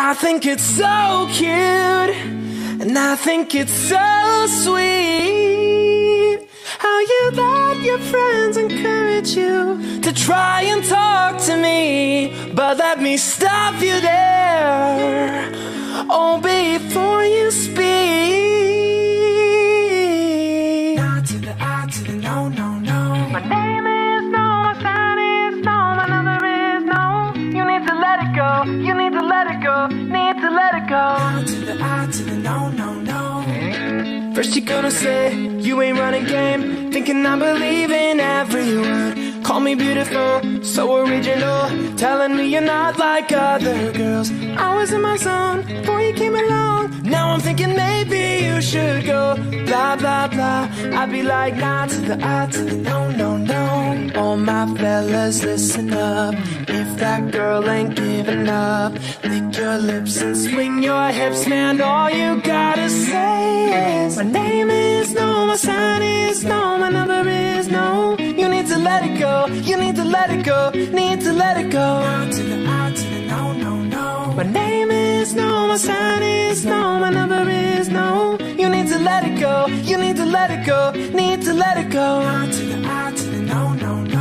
I think it's so cute, and I think it's so sweet. How you let your friends encourage you to try and talk to me, but let me stop you there. Oh, before let it go, you need to let it go, need to let it go. No, no, no. First you're gonna say you ain't running game Thinking I believe in every word. Call me beautiful, so original Telling me you're not like other girls. I was in my zone before you came along. Now I'm thinking maybe you should go. Blah, blah, blah. I'd be like nah to the I to the no, no, no. All my fellas listen up that girl ain't giving up. Lick your lips and swing your hips Man, all you gotta say is My name is no, my sign is no My number is no. You need to let it go, you need to let it go Need to let it go. Not to the to the no, no, no. My name is no, my sign is no My number is no. You need to let it go, you need to let it go Need to let it go. Not to the to the no, no, no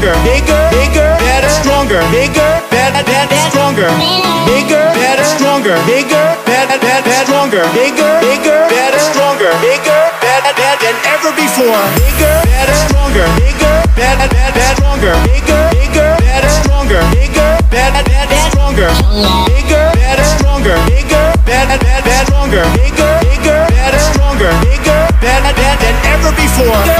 stronger, bigger, bigger, better, stronger, bigger, better, better, stronger, bigger, better, stronger, bigger, better, better, stronger, bigger, bigger, better, stronger, bigger, better, better than ever before. Bigger, better, stronger, bigger, better, better, stronger, bigger, bigger, better, stronger, bigger, better, better, stronger, bigger, better, stronger, bigger, better, better, stronger, bigger, bigger, better, stronger, bigger, better, better than ever before.